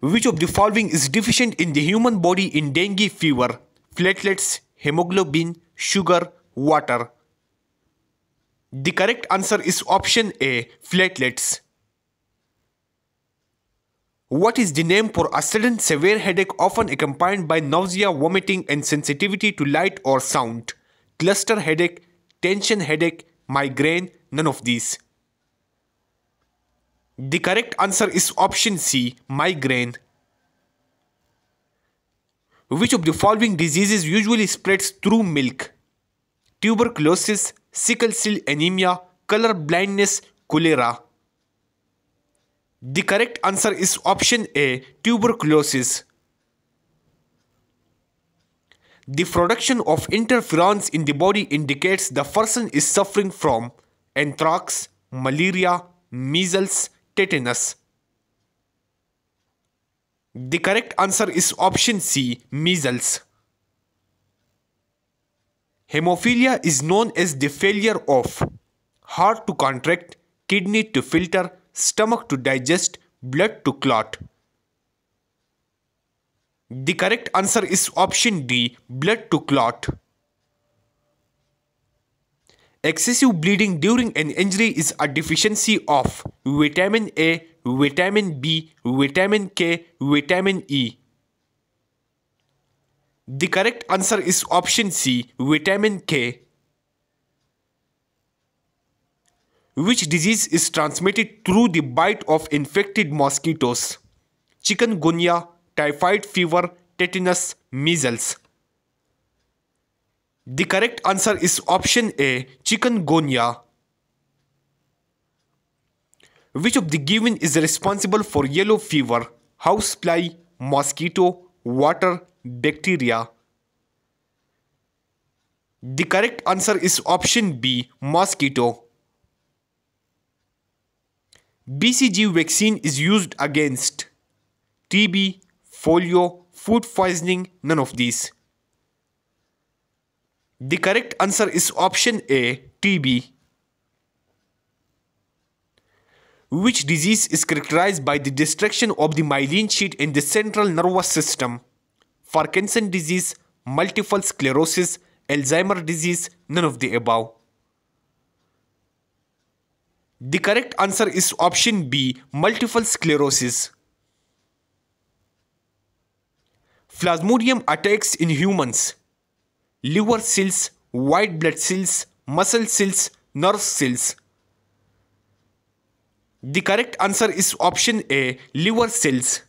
Which of the following is deficient in the human body in dengue fever? Platelets, hemoglobin, sugar, water. The correct answer is option A, platelets. What is the name for a sudden severe headache often accompanied by nausea, vomiting and sensitivity to light or sound? Cluster headache, tension headache, migraine, none of these. The correct answer is option C, migraine. Which of the following diseases usually spreads through milk? Tuberculosis, sickle cell anemia, color blindness, cholera. The correct answer is option A, tuberculosis. The production of interferons in the body indicates the person is suffering from anthrax, malaria, measles, tetanus. The correct answer is option C, measles. Hemophilia is known as the failure of heart to contract, kidney to filter, stomach to digest, blood to clot. The correct answer is option D, blood to clot. Excessive bleeding during an injury is a deficiency of vitamin A, vitamin B, vitamin K, vitamin E. The correct answer is option C, vitamin K. Which disease is transmitted through the bite of infected mosquitoes? Chikungunya, typhoid fever, tetanus, measles. The correct answer is option A, chikungunya. Which of the given is responsible for yellow fever? Housefly, mosquito, water, bacteria. The correct answer is option B, mosquito. BCG vaccine is used against TB, polio, food poisoning, none of these. The correct answer is option A, TB. Which disease is characterized by the destruction of the myelin sheath in the central nervous system? Parkinson disease, multiple sclerosis, Alzheimer disease, none of the above. The correct answer is option B, multiple sclerosis. Plasmodium attacks in humans liver cells, white blood cells, muscle cells, nerve cells. The correct answer is option A, liver cells.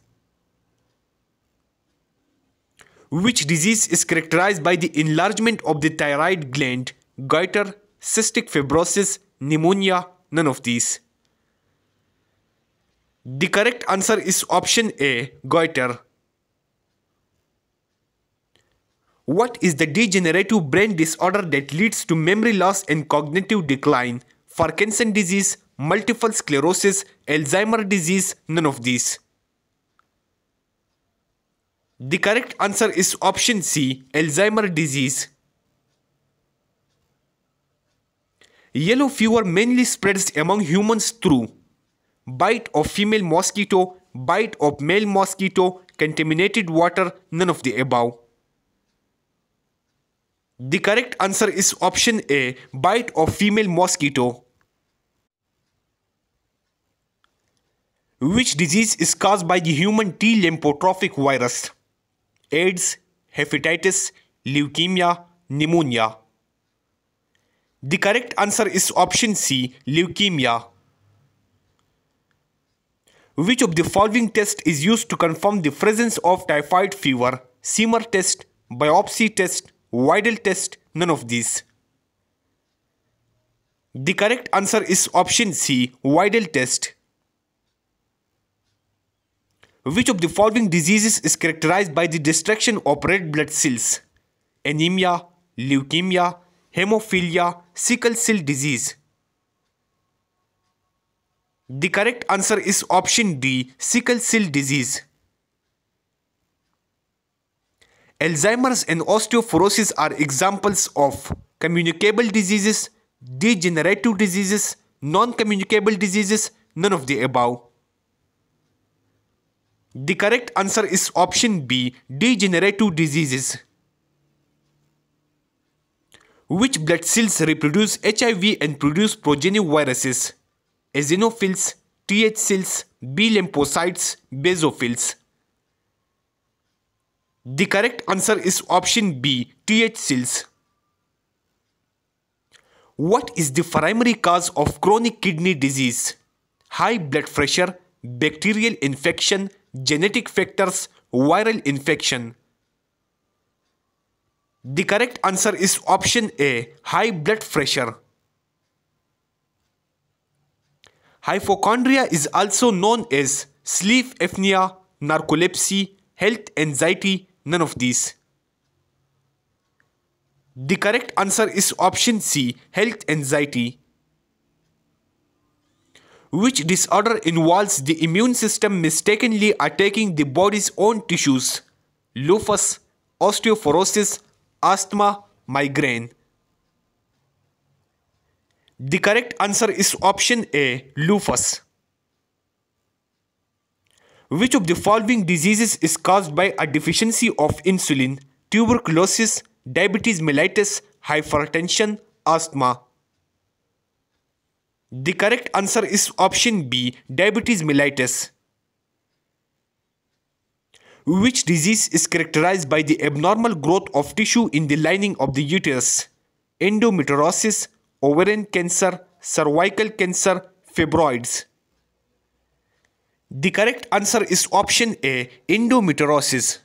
Which disease is characterized by the enlargement of the thyroid gland, goiter, cystic fibrosis, pneumonia, none of these. The correct answer is option A, goiter. What is the degenerative brain disorder that leads to memory loss and cognitive decline? Parkinson disease, multiple sclerosis, Alzheimer disease, none of these. The correct answer is option C, Alzheimer disease. Yellow fever mainly spreads among humans through bite of female mosquito, bite of male mosquito, contaminated water, none of the above. The correct answer is option A, bite of female mosquito. Which disease is caused by the human T lymphotropic virus? AIDS, hepatitis, leukemia, pneumonia. The correct answer is option C, leukemia. Which of the following test is used to confirm the presence of typhoid fever? Semer test, biopsy test, Widal test, none of these. The correct answer is option C, Widal test. Which of the following diseases is characterized by the destruction of red blood cells? Anemia, leukemia, hemophilia, sickle cell disease. The correct answer is option D, sickle cell disease. Alzheimer's and osteoporosis are examples of communicable diseases, degenerative diseases, non-communicable diseases, none of the above. The correct answer is option B degenerative diseases. Which blood cells reproduce HIV and produce progeny viruses? Eosinophils, Th cells, B lymphocytes, basophils. The correct answer is option B Th cells. What is the primary cause of chronic kidney disease? High blood pressure, bacterial infection, genetic factors, viral infection. The correct answer is option A high blood pressure. Hypochondria is also known as sleep apnea, narcolepsy, health anxiety, none of these. The correct answer is option C health anxiety. Which disorder involves the immune system mistakenly attacking the body's own tissues? Lupus, osteoporosis, asthma, migraine. The correct answer is option A lupus. Which of the following diseases is caused by a deficiency of insulin? Tuberculosis, diabetes mellitus, hypertension, asthma. The correct answer is option B diabetes mellitus. Which disease is characterized by the abnormal growth of tissue in the lining of the uterus? Endometriosis, ovarian cancer, cervical cancer, fibroids. The correct answer is option A endometriosis.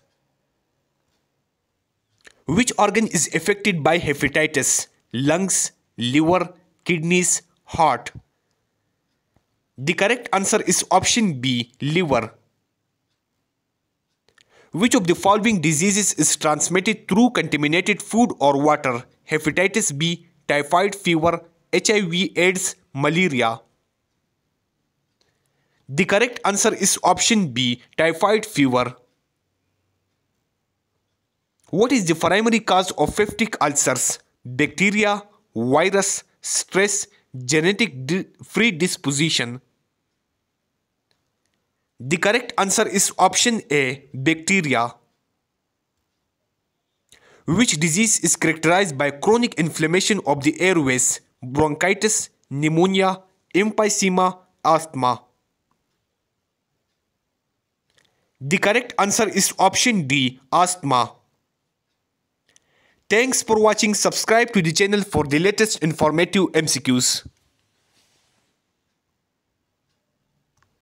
Which organ is affected by hepatitis? Lungs, liver, kidneys, heart. The correct answer is option B liver. Which of the following diseases is transmitted through contaminated food or water? Hepatitis B, typhoid fever, HIV, AIDS, malaria. The correct answer is option B, typhoid fever. What is the primary cause of peptic ulcers? Bacteria, virus, stress, genetic predisposition. The correct answer is option A, bacteria. Which disease is characterized by chronic inflammation of the airways, bronchitis, pneumonia, emphysema, asthma? The correct answer is option D, asthma. Thanks for watching. Subscribe to the channel for the latest informative MCQs.